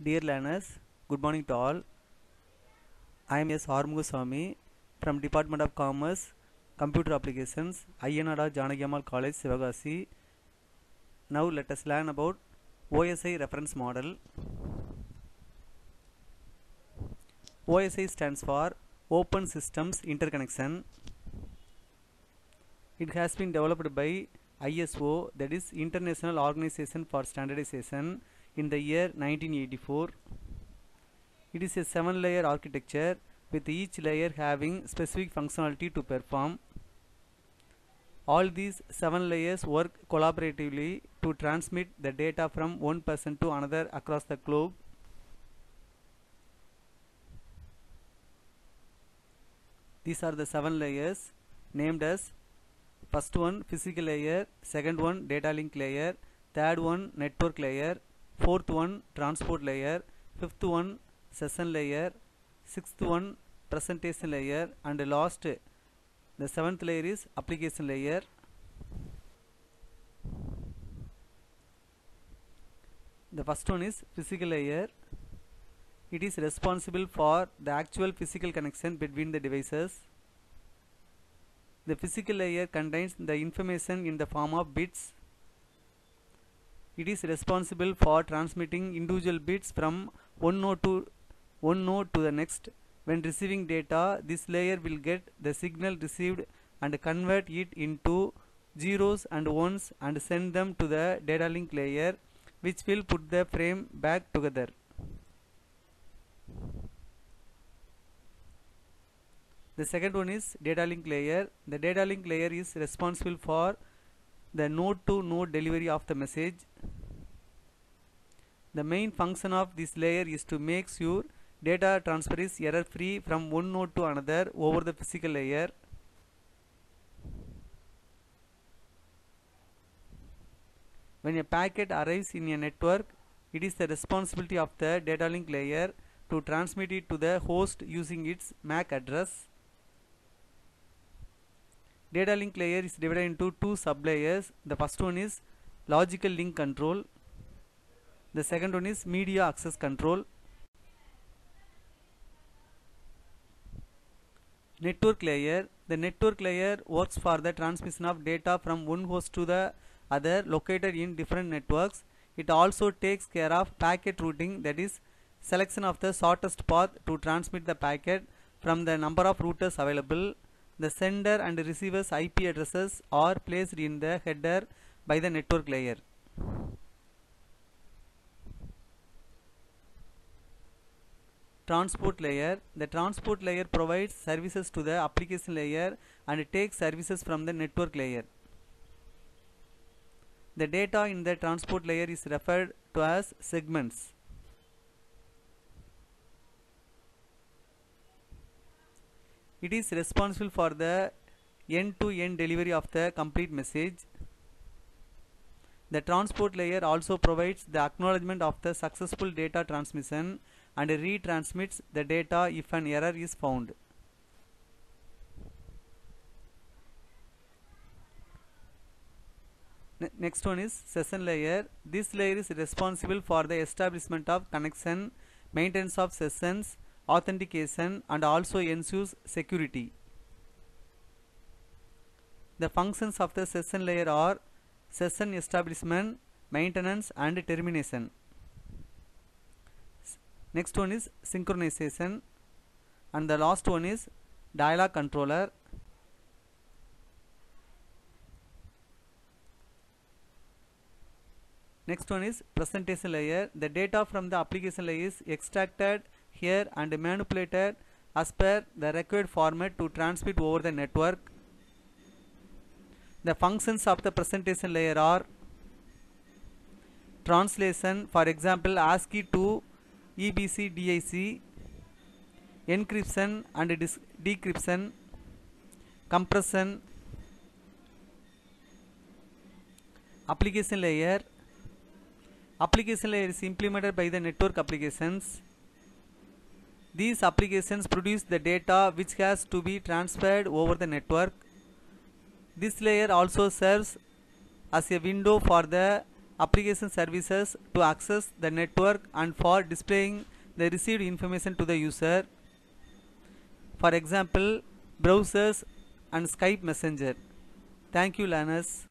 Dear learners, good morning to all. I am S. Armuguswamy from Department of Commerce, Computer Applications, Ayanada Janagyamal College, Sivagasi. Now let us learn about OSI reference model. OSI stands for Open Systems Interconnection. It has been developed by ISO that is International Organization for Standardization in the year 1984. It is a seven layer architecture with each layer having specific functionality to perform. All these seven layers work collaboratively to transmit the data from one person to another across the globe. These are the seven layers named as first one physical layer, second one data link layer, third one network layer, fourth one transport layer, fifth one session layer, sixth one presentation layer and last the seventh layer is application layer. The first one is physical layer. It is responsible for the actual physical connection between the devices. The physical layer contains the information in the form of bits. It is responsible for transmitting individual bits from one node to one node to the next. When receiving data, this layer will get the signal received and convert it into zeros and ones and send them to the data link layer which will put the frame back together. The second one is data link layer. The data link layer is responsible for the node to node delivery of the message. The main function of this layer is to make sure data transfer is error free from one node to another over the physical layer. When a packet arrives in a network, it is the responsibility of the data link layer to transmit it to the host using its MAC address. Data link layer is divided into two sublayers. The first one is logical link control. The second one is media access control. Network layer. The network layer works for the transmission of data from one host to the other located in different networks. It also takes care of packet routing that is selection of the shortest path to transmit the packet from the number of routers available. The sender and receiver's IP addresses are placed in the header by the network layer. Transport layer. The transport layer provides services to the application layer and takes services from the network layer. The data in the transport layer is referred to as segments. It is responsible for the end-to-end delivery of the complete message. The transport layer also provides the acknowledgement of the successful data transmission and retransmits the data if an error is found. Ne next one is session layer. This layer is responsible for the establishment of connection, maintenance of sessions, authentication and also ensures security. The functions of the session layer are session establishment, maintenance and termination. Next one is synchronization and the last one is dialog controller. Next one is presentation layer. The data from the application layer is extracted here and manipulated as per the required format to transmit over the network. The functions of the presentation layer are translation for example ASCII to EBCDIC, encryption and decryption, compression, application layer. Application layer is implemented by the network applications. These applications produce the data which has to be transferred over the network. This layer also serves as a window for the application services to access the network and for displaying the received information to the user. For example, browsers and Skype Messenger. Thank you learners.